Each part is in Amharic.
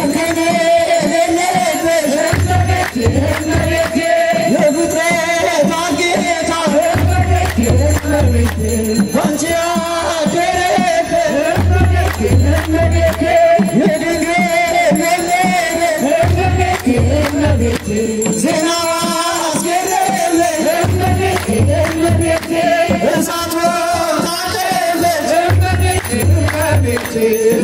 Okay. to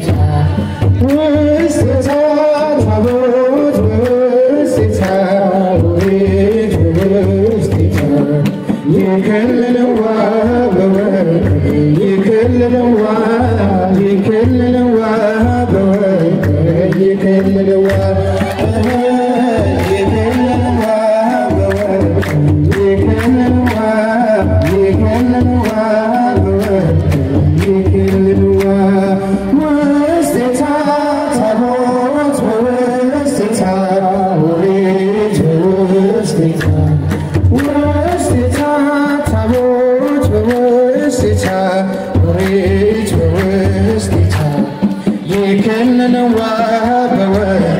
家。you can and why, but where?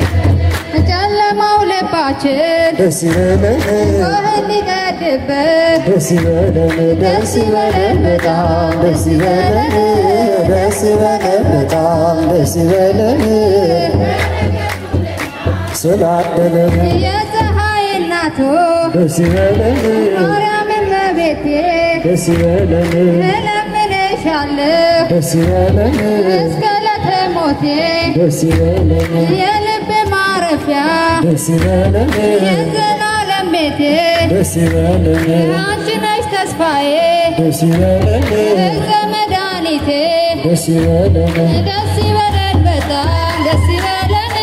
ልባችን ደስ ይበለን ጮኸን ሊቀድበት ደስ ይበለን ደስ ይበለን በጣም ደስ ይበለን ደስ ይበለን በጣም ደስ ይበለን ስላደለን የፀሐይ እናቱ ደስ ይበለን ማርያም እመቤቴ ደስ ይበለን እለምንሻለሁ ደስ ይበለን እስከ ዕለተ ሞቴ ደስ ይበለን የልብ ማረፊያ ደስ ይበለን የዘላለም ቤቴ ደስ ይበለን አንቺ ነሽ ተስፋዬ። ደስ ይበለን እፀ መድኃኒቴ። ደስ ይበለን ደስ ይበለን በጣም ደስ ይበለን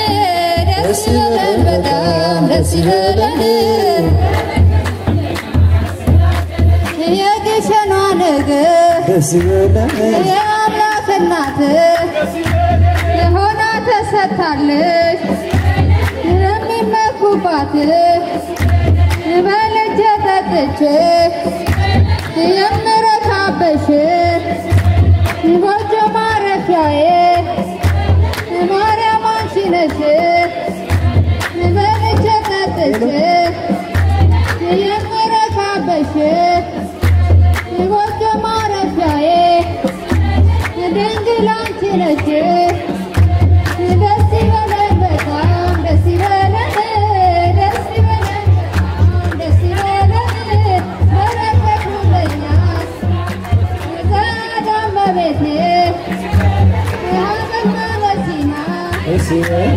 ደስ ይበለን በጣም ደስ ይበለን የግሸኗ ንግሥት ደስ ይበለን የአምላክ እናት የሆና የሚመኩባት በልቼ ጠጥቼ የምረካበሽ ጎጆ ማረፊያዬ ማርያም አንቺ ነሽ በልቼ ጠጥቼ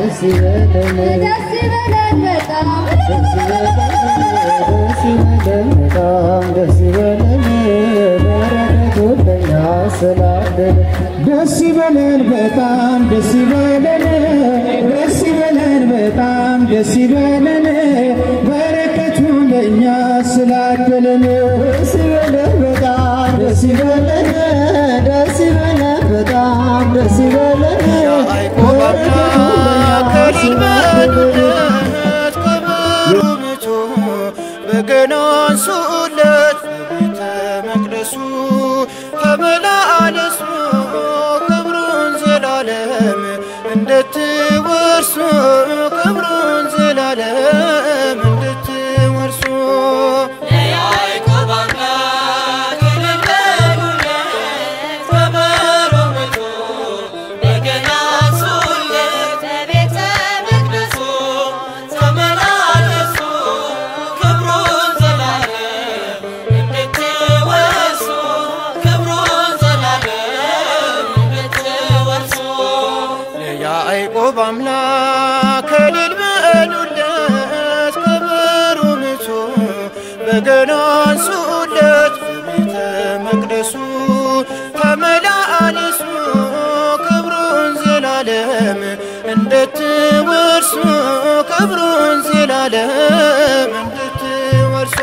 ደስ ይበለን ደስ ይበለን በጣም ደስ ይበለን በጣም ደስ ይበለን በረከቱ ለኛ ስላደለ ደስ ይበለን በጣም ደስ ይበለን ደስ ይበለን በጣም ደስ ይበለን በረከቱ ለኛ ስላደለን ደስ ይበለን በጣም ደስ ይበለን ደስ ይበለን በረከቱ ለኛ በገና አንሱለት በቤተ መቅደሱ ተመላለሱ ክብሩን ዘላለም እንድትወርሱ ዘላለም እንድትወርሱ ክብሩን ዘላለም እንድትወርሱ